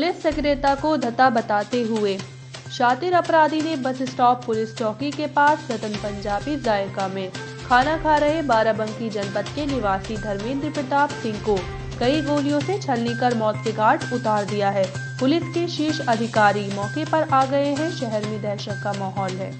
Police सक्रियता को धता बताते हुए, शातिर अपराधी ने बस स्टॉप पुलिस चौकी के पास रतन पंजाबी जायका में खाना खा रहे बाराबंकी जनपद के निवासी धर्मेंद्र प्रताप सिंह को कई गोलियों से छलनी कर मौत के घाट उतार दिया है। पुलिस के शीर्ष अधिकारी मौके पर आ गए हैं। शहर में दहशत का माहौल है।